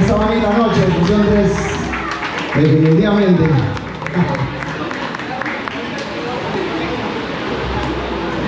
esta bonita noche, función Definitivamente.